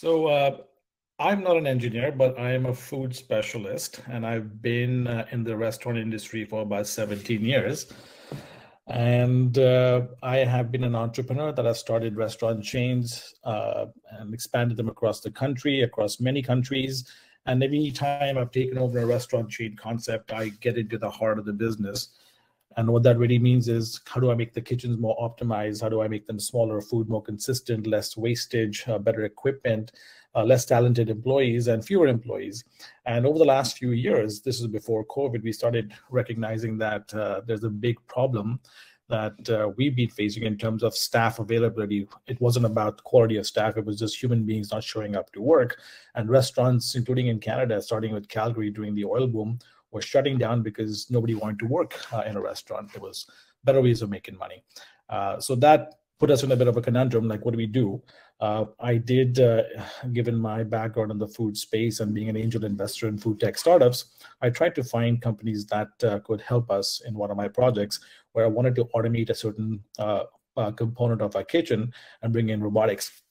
So uh, I'm not an engineer, but I am a food specialist, and I've been uh, in the restaurant industry for about 17 years. And uh, I have been an entrepreneur that has started restaurant chains uh, and expanded them across the country, across many countries. And every time I've taken over a restaurant chain concept, I get into the heart of the business. And what that really means is how do I make the kitchens more optimized? How do I make them smaller, food more consistent, less wastage, uh, better equipment, uh, less talented employees, and fewer employees? And over the last few years, this is before COVID, we started recognizing that uh, there's a big problem that uh, we've been facing in terms of staff availability. It wasn't about quality of staff, it was just human beings not showing up to work. And restaurants, including in Canada, starting with Calgary during the oil boom, was shutting down because nobody wanted to work uh, in a restaurant. There was better ways of making money. Uh, so that put us in a bit of a conundrum. Like, what do we do? Uh, I did, uh, given my background in the food space and being an angel investor in food tech startups, I tried to find companies that uh, could help us in one of my projects where I wanted to automate a certain uh, component of our kitchen and bring in robotics.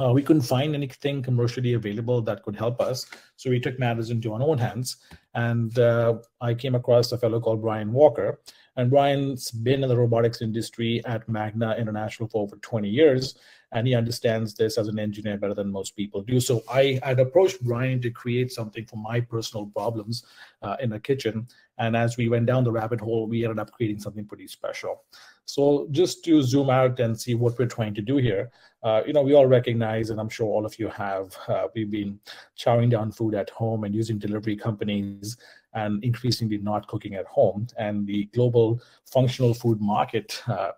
Uh, we couldn't find anything commercially available that could help us. So we took matters into our own hands. And uh, I came across a fellow called Brian Walker. And Brian's been in the robotics industry at Magna International for over 20 years. And he understands this as an engineer better than most people do. So I had approached Brian to create something for my personal problems uh, in the kitchen. And as we went down the rabbit hole, we ended up creating something pretty special. So just to zoom out and see what we're trying to do here, uh, you know, we all recognize, and I'm sure all of you have, uh, we've been chowing down food at home and using delivery companies and increasingly not cooking at home. And the global functional food market uh,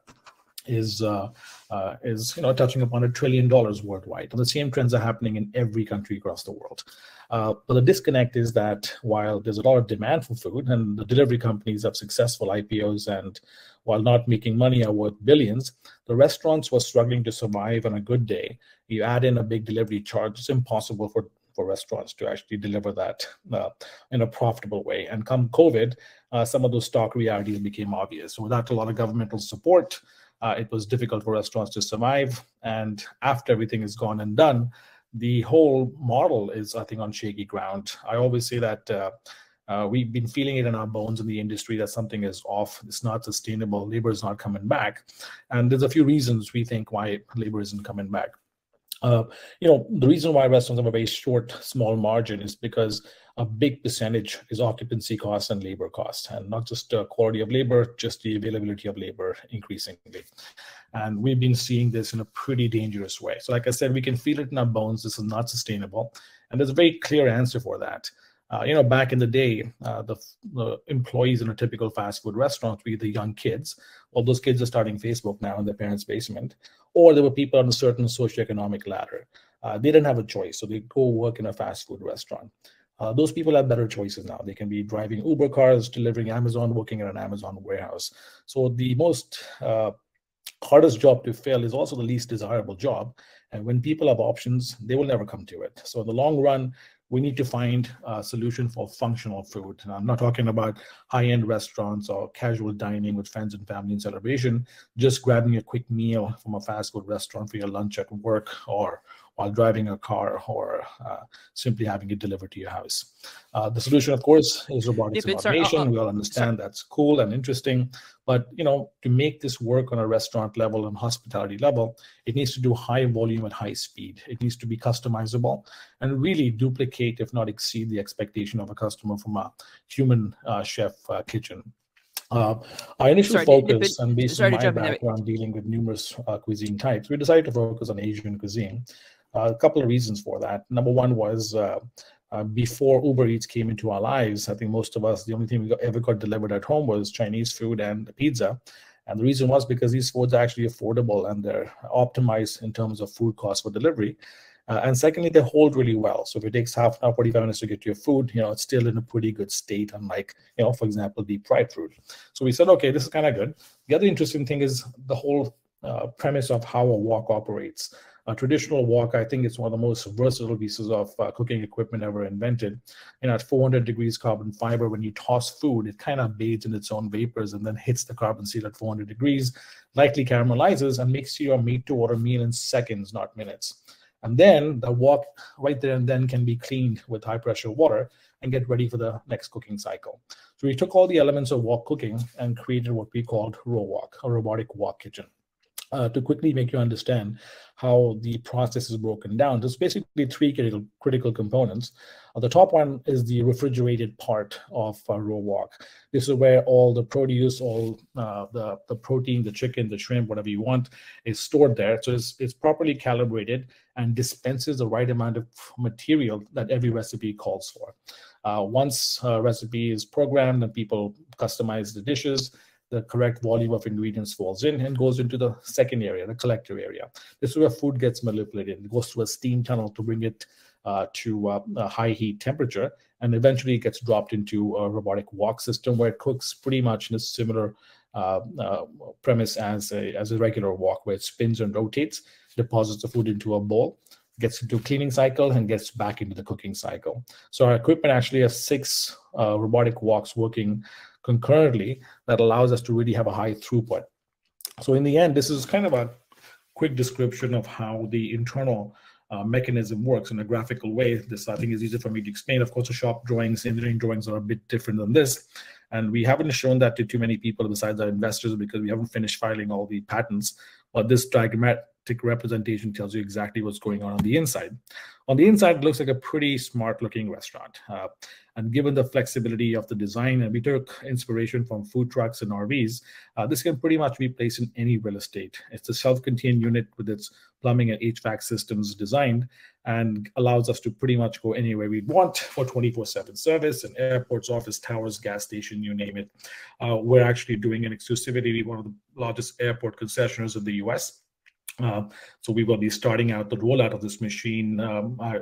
is uh, uh, is you know touching upon a trillion dollars worldwide. And the same trends are happening in every country across the world. Uh, but the disconnect is that while there's a lot of demand for food and the delivery companies have successful IPOs and while not making money are worth billions, the restaurants were struggling to survive on a good day. You add in a big delivery charge, it's impossible for for restaurants to actually deliver that uh, in a profitable way. And come COVID, uh, some of those stock realities became obvious. So without a lot of governmental support, uh, it was difficult for restaurants to survive. And after everything is gone and done, the whole model is, I think, on shaky ground. I always say that uh, uh, we've been feeling it in our bones in the industry that something is off. It's not sustainable. Labor is not coming back. And there's a few reasons we think why labor isn't coming back. Uh, you know, the reason why restaurants have a very short, small margin is because a big percentage is occupancy costs and labor costs, and not just uh, quality of labor, just the availability of labor increasingly. And we've been seeing this in a pretty dangerous way. So, like I said, we can feel it in our bones. This is not sustainable, and there's a very clear answer for that. Uh, you know, back in the day, uh, the, the, employees in a typical fast food restaurant were the young kids. All those kids are starting Facebook now in their parents' basement, or there were people on a certain socioeconomic ladder. Uh, they didn't have a choice, so they go work in a fast food restaurant. Uh, those people have better choices now. They can be driving Uber cars, delivering Amazon, working in an Amazon warehouse. So the most uh, hardest job to fill is also the least desirable job. And when people have options, they will never come to it. So in the long run, we need to find a solution for functional food. And I'm not talking about high-end restaurants or casual dining with friends and family and celebration, just grabbing a quick meal from a fast food restaurant for your lunch at work or while driving a car or uh, simply having it delivered to your house. Uh, the solution, of course, is robotics and automation. Uh, uh, we all understand sorry. that's cool and interesting, but you know, to make this work on a restaurant level and hospitality level, it needs to do high volume at high speed. It needs to be customizable and really duplicate, if not exceed, the expectation of a customer from a human uh, chef uh, kitchen. Uh, our initial sorry, focus, and based on my background dealing with numerous uh, cuisine types, we decided to focus on Asian cuisine. A couple of reasons for that. Number one was uh, uh, before Uber Eats came into our lives, I think most of us, the only thing we got, ever got delivered at home was Chinese food and pizza. And the reason was because these foods are actually affordable and they're optimized in terms of food cost for delivery. Uh, and secondly, they hold really well. So if it takes half an hour, 45 minutes to get your food, you know, it's still in a pretty good state, unlike, you know, for example, deep fried food. So we said, okay, this is kind of good. The other interesting thing is the whole uh, premise of how a wok operates. A traditional wok, I think, is one of the most versatile pieces of uh, cooking equipment ever invented. And at 400 degrees carbon fiber, when you toss food, it kind of bathes in its own vapors and then hits the carbon steel at 400 degrees, lightly caramelizes, and makes your meat to order meal in seconds, not minutes. And then the wok right there and then can be cleaned with high pressure water and get ready for the next cooking cycle. So we took all the elements of wok cooking and created what we called RoWok, a robotic wok kitchen. Uh, to quickly make you understand how the process is broken down, there's basically three critical, critical components. Uh, the top one is the refrigerated part of uh, RoWok. This is where all the produce, all uh, the, the protein, the chicken, the shrimp, whatever you want, is stored there. So it's, it's properly calibrated and dispenses the right amount of material that every recipe calls for. Uh, once a recipe is programmed and people customize the dishes, the correct volume of ingredients falls in and goes into the second area, the collector area. This is where food gets manipulated. It goes through a steam tunnel to bring it uh, to uh, a high heat temperature, and eventually it gets dropped into a robotic wok system where it cooks pretty much in a similar uh, uh premise as a, as a regular wok, where it spins and rotates, deposits the food into a bowl, gets into a cleaning cycle and gets back into the cooking cycle. So our equipment actually has six uh, robotic woks working concurrently that allows us to really have a high throughput. So in the end, this is kind of a quick description of how the internal uh, mechanism works in a graphical way. This I think is easier for me to explain. Of course, the shop drawings, engineering drawings are a bit different than this. And we haven't shown that to too many people besides our investors because we haven't finished filing all the patents. But this diagrammatic representation tells you exactly what's going on on the inside. On the inside, it looks like a pretty smart looking restaurant. Uh, and given the flexibility of the design, and we took inspiration from food trucks and RVs, uh, this can pretty much be placed in any real estate. It's a self-contained unit with its plumbing and HVAC systems designed and allows us to pretty much go anywhere we want for 24-7 service and airports, office towers, gas station, you name it. Uh, we're actually doing an exclusivity, one of the largest airport concessionaires in the US. Uh, so we will be starting out the rollout of this machine um, uh,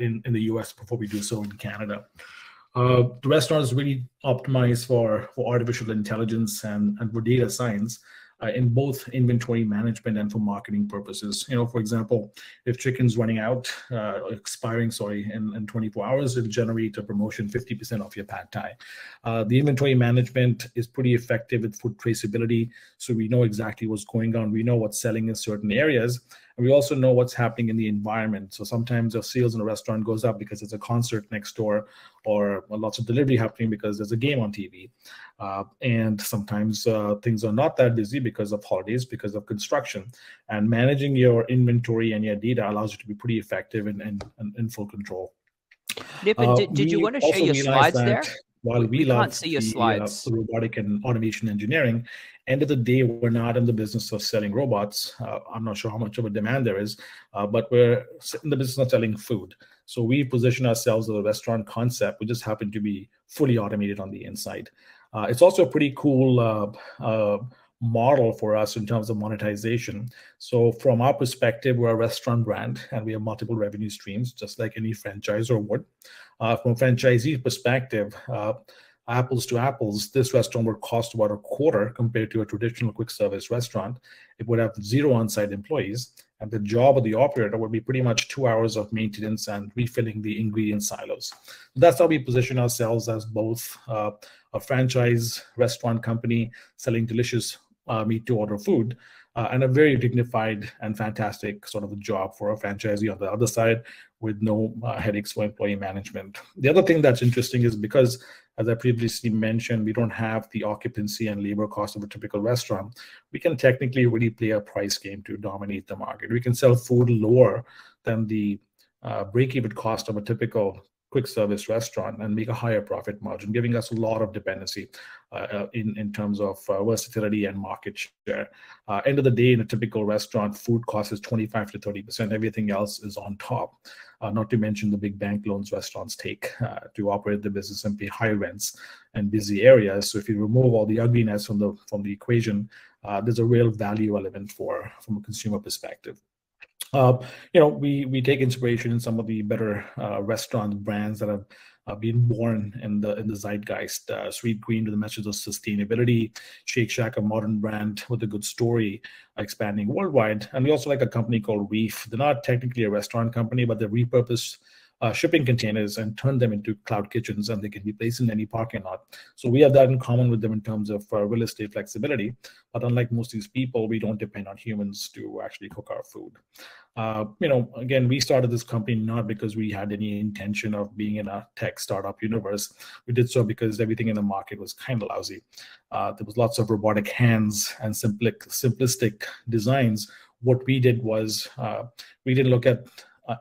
in, in the US before we do so in Canada. Uh, the restaurant is really optimized for, for artificial intelligence and, and for data science uh, in both inventory management and for marketing purposes. You know, for example, if chicken's running out, uh, expiring, sorry, in, in 24 hours, it'll generate a promotion 50% off your pad thai. Uh, the inventory management is pretty effective with food traceability, so we know exactly what's going on. We know what's selling in certain areas, and we also know what's happening in the environment. So sometimes our sales in a restaurant goes up because there's a concert next door or lots of delivery happening because there's a game on TV. Uh, and sometimes uh, things are not that busy because of holidays, because of construction. And managing your inventory and your data allows you to be pretty effective and, and, and in full control. Nipun, uh, did, did you want to share your slides there? While we, we love see the, uh, robotic and automation engineering, end of the day, we're not in the business of selling robots. Uh, I'm not sure how much of a demand there is, uh, but we're in the business of selling food. So we position ourselves as a restaurant concept. We just happen to be fully automated on the inside. Uh, it's also a pretty cool uh, uh, model for us in terms of monetization. So from our perspective, we're a restaurant brand and we have multiple revenue streams, just like any franchisor would. Uh, from a franchisee perspective, uh, apples to apples, this restaurant would cost about a quarter compared to a traditional quick service restaurant. It would have zero on-site employees, and the job of the operator would be pretty much two hours of maintenance and refilling the ingredient silos. That's how we position ourselves as both uh, a franchise restaurant company selling delicious uh, meat to order food, uh, and a very dignified and fantastic sort of job for a franchisee on the other side with no uh, headaches for employee management. The other thing that's interesting is because, as I previously mentioned, we don't have the occupancy and labor cost of a typical restaurant, we can technically really play a price game to dominate the market. We can sell food lower than the uh, break-even cost of a typical quick service restaurant and make a higher profit margin, giving us a lot of dependency uh, uh, in, in terms of uh, versatility and market share. Uh, end of the day, in a typical restaurant, food cost is 25 to 30%. Everything else is on top. Uh, not to mention the big bank loans restaurants take uh, to operate the business and pay high rents and busy areas. So if you remove all the ugliness from the from the equation, there's a real value element for from a consumer perspective. Uh, you know, we we take inspiration in some of the better uh, restaurant brands that have uh, been born in the in the zeitgeist. Uh, Sweetgreen with the message of sustainability, Shake Shack, a modern brand with a good story, expanding worldwide. And we also like a company called Reef. They're not technically a restaurant company, but they repurpose uh, shipping containers and turn them into cloud kitchens, and they can be placed in any parking lot. So we have that in common with them in terms of uh, real estate flexibility. But unlike most of these people, we don't depend on humans to actually cook our food. Uh, you know, again, we started this company not because we had any intention of being in a tech startup universe. We did so because everything in the market was kind of lousy. Uh, there was lots of robotic hands and simplistic, simplistic designs. What we did was uh, we didn't look at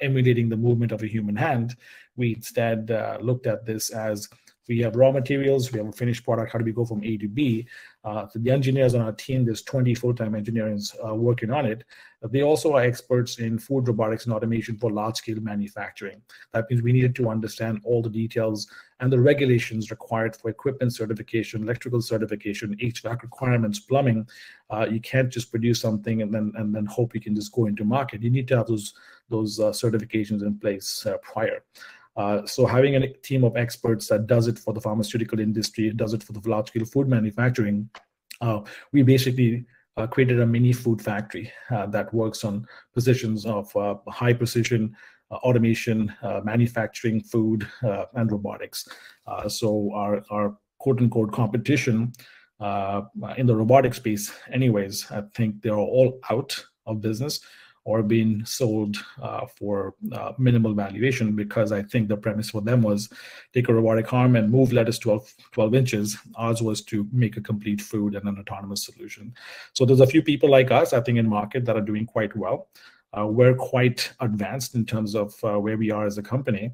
emulating the movement of a human hand. We instead uh, looked at this as we have raw materials, we have a finished product. How do we go from A to B? Uh, so the engineers on our team, there's 20 full-time engineers uh, working on it. They also are experts in food robotics and automation for large-scale manufacturing. That means we needed to understand all the details and the regulations required for equipment certification, electrical certification, HVAC requirements, plumbing. Uh, you can't just produce something and then and then hope you can just go into market. You need to have those those uh, certifications in place uh, prior. Uh, so having a team of experts that does it for the pharmaceutical industry, does it for the large-scale food manufacturing, uh, we basically uh, created a mini food factory uh, that works on positions of uh, high precision automation, manufacturing, food, and robotics. so our, our quote-unquote competition in the robotic space, anyways, I think they're all out of business or being sold uh, for uh, minimal valuation because I think the premise for them was take a robotic arm and move lettuce 12, 12 inches. Ours was to make a complete food and an autonomous solution. So there's a few people like us, I think, in market that are doing quite well. Uh, we're quite advanced in terms of uh, where we are as a company.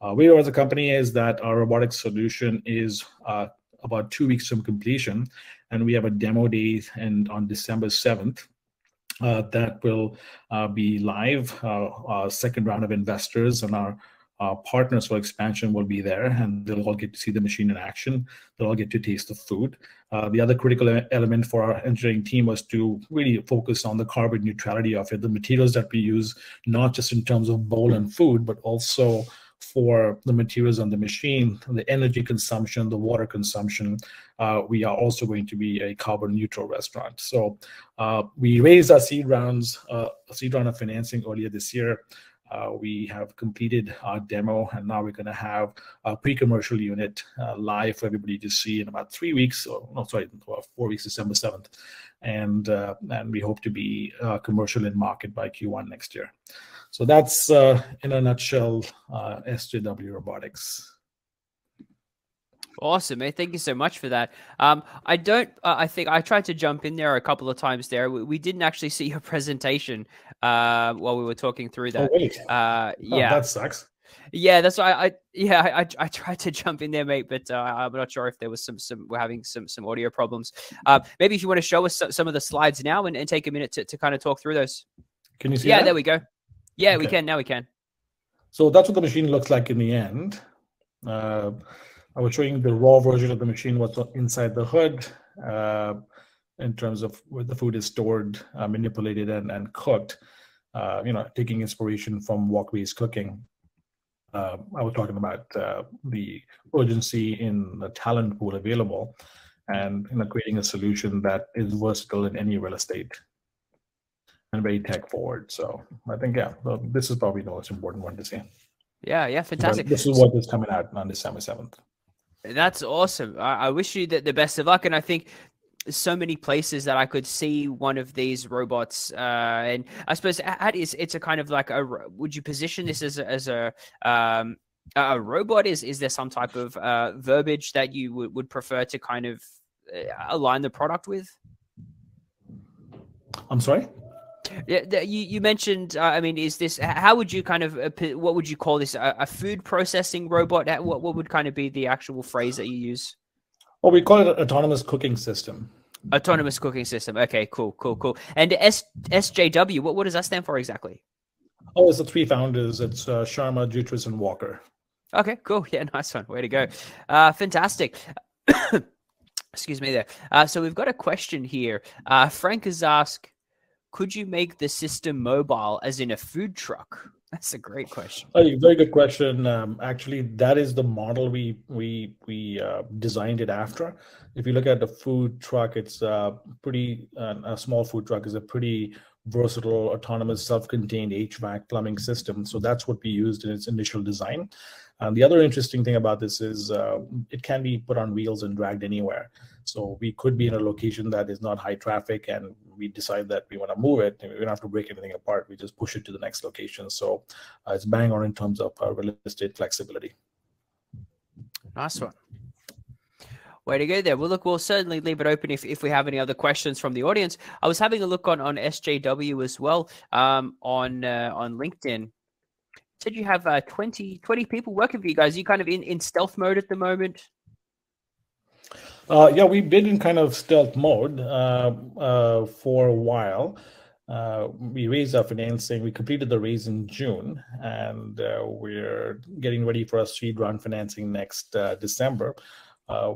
Uh, we are as a company is that our robotic solution is uh, about two weeks from completion, and we have a demo day and on December 7th uh, that will uh, be live. Uh, second round of investors and our partners for expansion will be there, and they'll all get to see the machine in action. They'll all get to taste the food. the other critical element for our engineering team was to really focus on the carbon neutrality of it, the materials that we use, not just in terms of bowl and food, but also for the materials on the machine, the energy consumption, the water consumption, uh, we are also going to be a carbon neutral restaurant. So uh, we raised our seed rounds, uh, seed round of financing earlier this year. Uh, we have completed our demo, and now we're going to have a pre-commercial unit uh, live for everybody to see in about three weeks. Or no, sorry, four weeks, December seventh, and uh, and we hope to be commercial in market by Q1 next year. So that's uh, in a nutshell uh, SJW robotics. Awesome, man. Thank you so much for that. Um, I don't, uh, I think I tried to jump in there a couple of times there. We, we didn't actually see your presentation uh, while we were talking through that. Oh, really? uh, oh, yeah. that sucks. Yeah, that's why I, yeah, I, I tried to jump in there, mate, but uh, I'm not sure if there was some, some, we're having some, some audio problems. Uh, maybe if you want to show us some of the slides now and, and take a minute to, to kind of talk through those. Can you see Yeah, that? there we go. Yeah, okay. we can. Now we can. So that's what the machine looks like in the end. Uh, I was showing the raw version of the machine, what's inside the hood, uh, in terms of where the food is stored, uh, manipulated, and, and cooked. Uh, you know, taking inspiration from Walkways cooking. Uh, I was talking about uh, the urgency in the talent pool available, and you know, creating a solution that is versatile in any real estate and very tech forward. So I think yeah, this is probably the most important one to see. Yeah, yeah, fantastic. But this is what is coming out on December seventh. That's awesome. I, I wish you the, the best of luck, and I think so many places that I could see one of these robots. Uh, and I suppose it's it's a kind of like a. Would you position this as a, as a um, a robot? Is is there some type of uh, verbiage that you would, would prefer to kind of uh, align the product with? I'm sorry. Yeah, you, you mentioned. Uh, I mean, is this how would you kind of uh, what would you call this a, a, food processing robot? What what would kind of be the actual phrase that you use? Well, we call it an autonomous cooking system. Autonomous cooking system. Okay, cool, cool, cool. And S SJW, what what does that stand for exactly? Oh, it's the three founders. It's uh, Sharma, Jutras, and Walker. Okay, cool. Yeah, nice one. Way to go. Uh, fantastic. Excuse me there. Uh, so we've got a question here. Uh, Frank has asked, could you make the system mobile as in a food truck? That's a great question. Oh, very good question. Um, actually, that is the model we we we uh, designed it after. If you look at the food truck, it's uh, pretty uh, a small food truck is a pretty versatile, autonomous, self-contained HVAC plumbing system. So that's what we used in its initial design. And the other interesting thing about this is uh, it can be put on wheels and dragged anywhere. So we could be in a location that is not high traffic and we decide that we want to move it. We don't have to break anything apart. We just push it to the next location. So uh, it's bang on in terms of uh, real estate flexibility. Nice one. Way to go there. Well, look, we'll certainly leave it open if, if we have any other questions from the audience. I was having a look on, on SJW as well um, on uh, on LinkedIn. Said you have uh, 20, 20 people working for you guys. Are you kind of in, in stealth mode at the moment? Uh, yeah, we've been in kind of stealth mode uh, uh, for a while. Uh, we raised our financing. We completed the raise in June, and uh, we're getting ready for a seed round financing next December.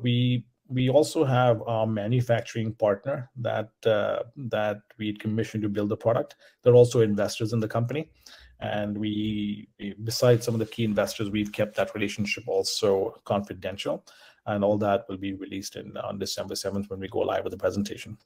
We we also have our manufacturing partner that that we commissioned to build the product. They're also investors in the company, and we, besides some of the key investors, we've kept that relationship also confidential, and all that will be released in on December seventh when we go live with the presentation.